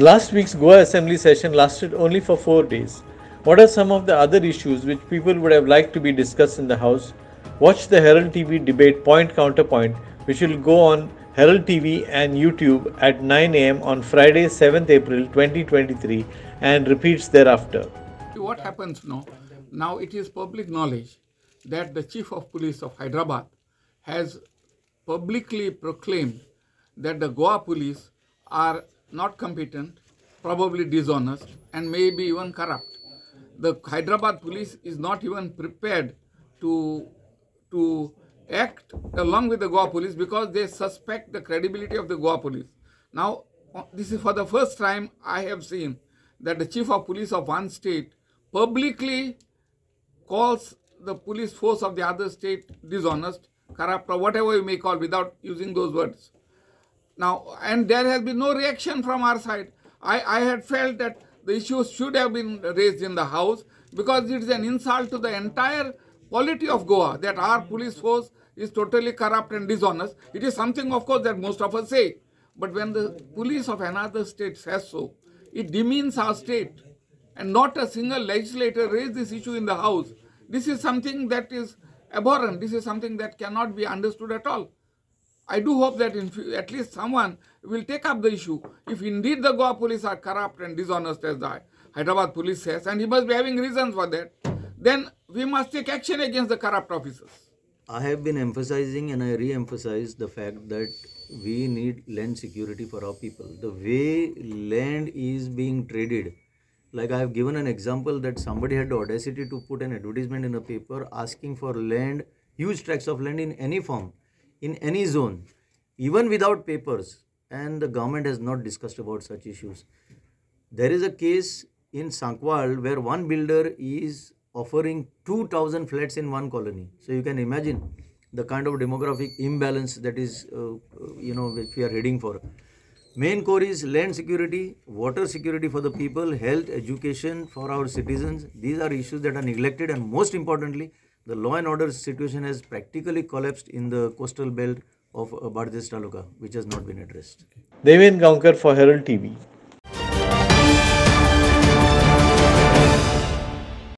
Last week's Goa Assembly session lasted only for four days. What are some of the other issues which people would have liked to be discussed in the House? Watch the Herald TV debate Point Counterpoint, which will go on Herald TV and YouTube at 9 am on Friday, 7th April 2023 and repeats thereafter. What happens now? Now it is public knowledge that the Chief of Police of Hyderabad has publicly proclaimed that the Goa police are not competent, probably dishonest, and maybe even corrupt. The Hyderabad police is not even prepared to, to act along with the Goa police because they suspect the credibility of the Goa police. Now, uh, this is for the first time I have seen that the chief of police of one state publicly calls the police force of the other state dishonest, corrupt, or whatever you may call without using those words. Now, and there has been no reaction from our side. I, I had felt that the issue should have been raised in the House because it is an insult to the entire quality of Goa that our police force is totally corrupt and dishonest. It is something, of course, that most of us say. But when the police of another state says so, it demeans our state. And not a single legislator raised this issue in the House. This is something that is abhorrent. This is something that cannot be understood at all. I do hope that in, at least someone will take up the issue. If indeed the Goa police are corrupt and dishonest as the Hyderabad police says, and he must be having reasons for that, then we must take action against the corrupt officers. I have been emphasizing and I re-emphasize the fact that we need land security for our people. The way land is being traded, like I have given an example that somebody had the audacity to put an advertisement in a paper asking for land, huge tracts of land in any form, in any zone, even without papers, and the government has not discussed about such issues. There is a case in Sancoale where one builder is offering 2000 flats in one colony. So you can imagine the kind of demographic imbalance that is, uh, you know, which we are heading for. Main core is land security, water security for the people, health, education for our citizens. These are issues that are neglected and most importantly, the law and order situation has practically collapsed in the coastal belt of uh, Taluka, which has not been addressed. Deven Gaonkar for Herald TV.